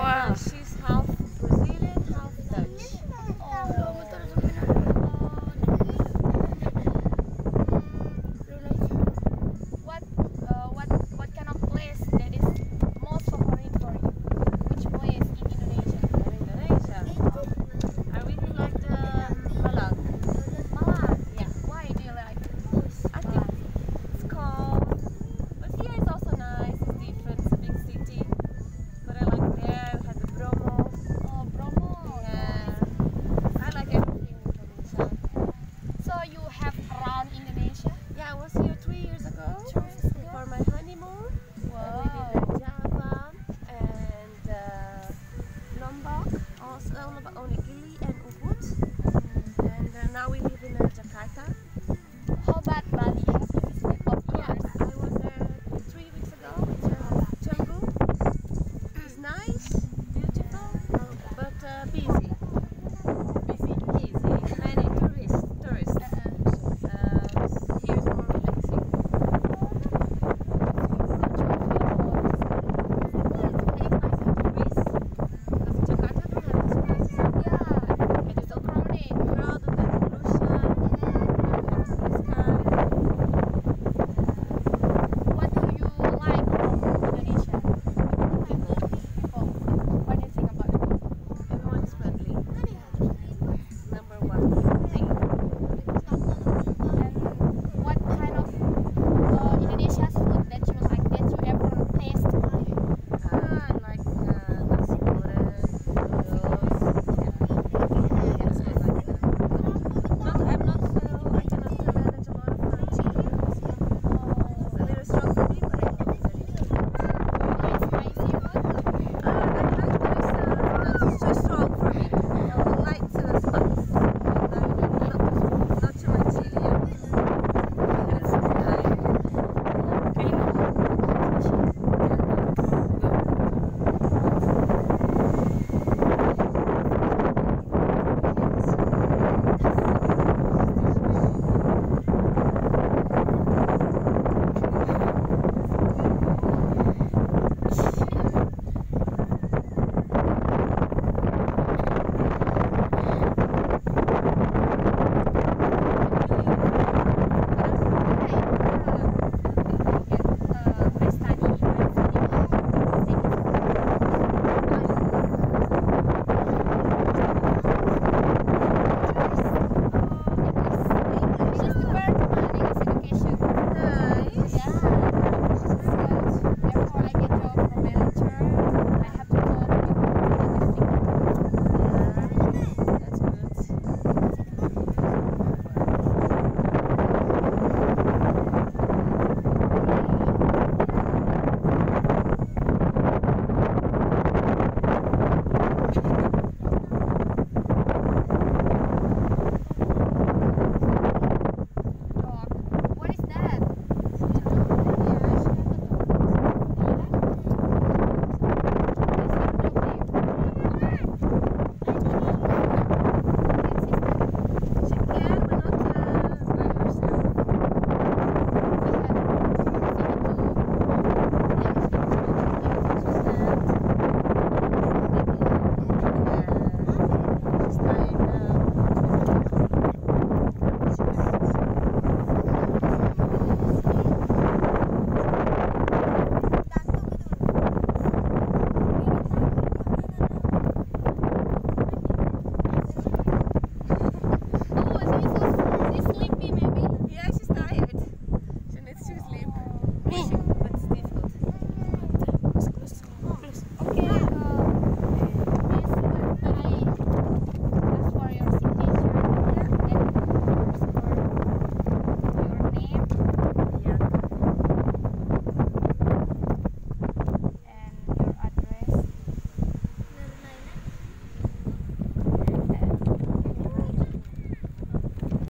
Wow. daw na ba? Oh,